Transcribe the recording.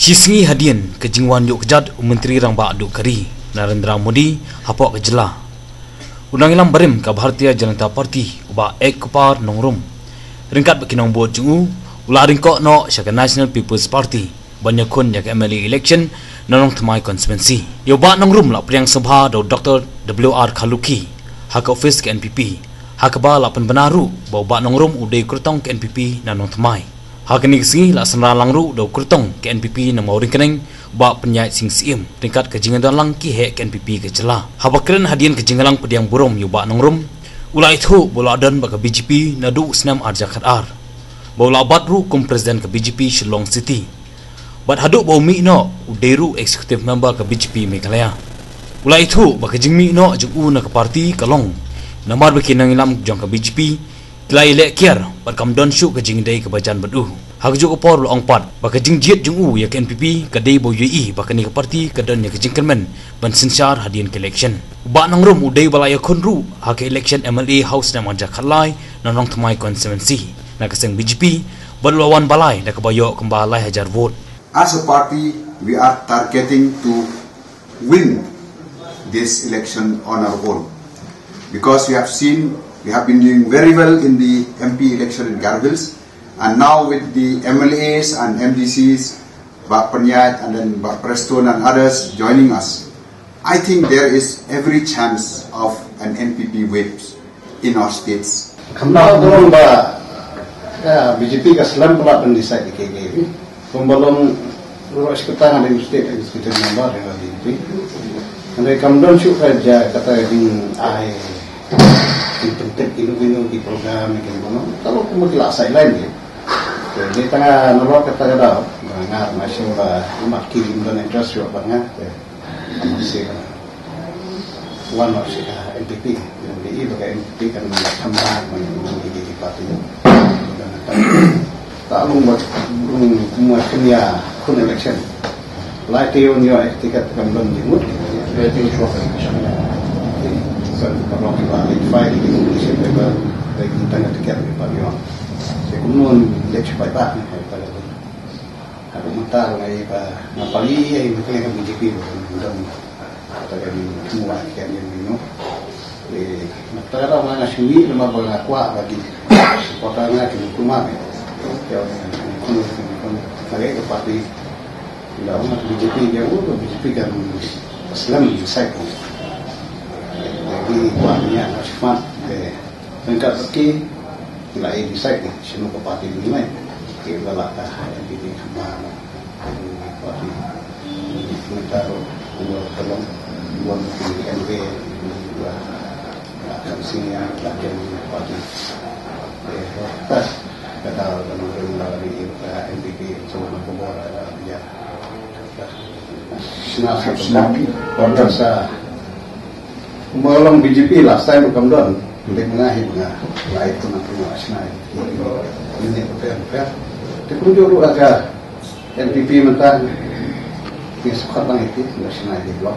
Shisngi hadian ke jingwan yuk kejad Menteri Rang Ba Aduk Kari Narendra Modi hapok ke jela. Unang ilang barim ke Bharatiya Janata Party uba ek kupar nongrum. Ringkat bekinong buat jungu ulah ringkok no syaka National People's Party banyak kun yak MLA election nanong temai konsumensi. Yo ba nongrum la priang sabha do Dr. WR Khaluki hak office ke NPP. Hak ba la benaru bau ba nongrum udai kurtong ke NPP nanong temai. Hakini kesingi la senra langru do kurtong ke NPP na mauring keneng ba penyait sing sim tingkat ke jingan dan lang ki he ke NPP ke. Haba keren hadian ke jingalang pediang burom yu ba nongrum ulai itu bola dan ba ke BJP na senam arja khat ar. Bola batru kum presiden ke BJP Shillong City. Bat haduk bau mi no uderu executive member ke BJP Meghalaya. Ulai itu ba ke jing mi no jung u na ke parti kalong. Namar bekinang ilam jong ke BJP Kelai lek bat kam don syuk ke jing day ke bajan bedu. Hak juk por lu ong pat, ke jing jiet jung u ya ke NPP ke day bo UAE ba ke ni ke parti ke don ya ke jing kermen ban sinsar hadian ke election. Ba nang rum udai balaya konru hak ke election MLA house na manja khalai na nong tmai constituency na ke seng BJP ban lawan balai na ke bayo kembalai hajar vote. As a party, we are targeting to win this election on our own because we have seen We have been doing very well in the MP election in Garvils, and now with the MLAs and MDCs, Bak Panyat and then Bak Preston and others joining us, I think there is every chance of an NPP whip in our states. Kamna dorong ba BJP ka selam pula pendisa di KKP. Pembalong ruas kota na di state executive member di BJP. Andai kamdon syuk kerja kata di ai penting inu-inu di program ini mana kalau kamu tidak saya lain ya di tengah nolok kata kata ngar masih ba umat kirim dan interest juga banyak masih one of sih NPP yang di itu kayak NPP kan kamar menjadi di parti tak lu buat buat kenya kun election. Lai teo nyo tiket kamdon di mut berarti suatu kalau kita identify di Indonesia mereka dari kita nak dekat di Papua. Saya kumun lihat supaya pak ni pada tu. Aku minta ngai pa napali ai mereka yang BJP mudah kata kami semua kian yang ini. Eh, nak tahu mana shui nama bola kuat bagi supporternya di rumah ni. Kalau kumun kumun saya ke parti tidak umat BJP dia udah BJP kan Islam saya pun di kuatnya asmat ke tingkat pergi nilai decide ni semua ke parti ini mai ke lalaka yang di mana parti minta dua tolong dua di MB dua akan sini yang lagi parti pas kata teman teman dari MPP semua kubur ya. Senang, senang, senang, Umalong BJP last time bukan don, boleh mengahi bunga, lain pun nanti mau asinai. Ini fair fair. Tapi juru agak NPP mentang, ini suka banget itu, nggak asinai di blok.